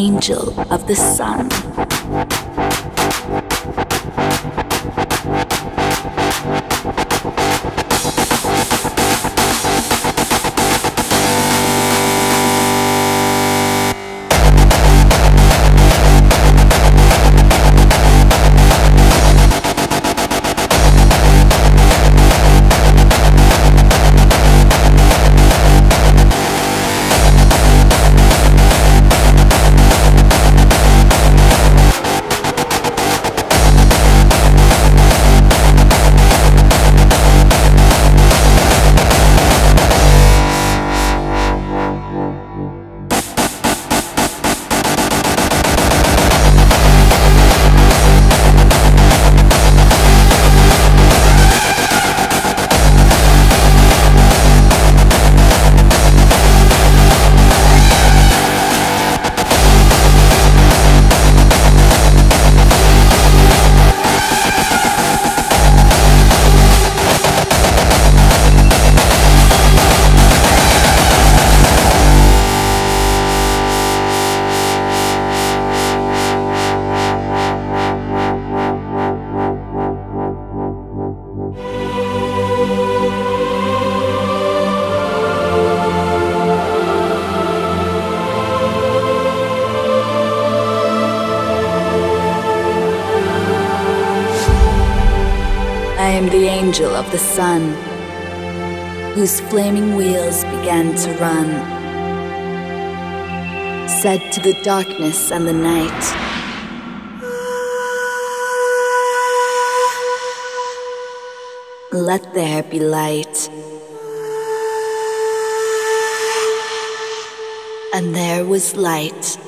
angel of the sun. I am the angel of the sun, whose flaming wheels began to run. Said to the darkness and the night, Let there be light. And there was light.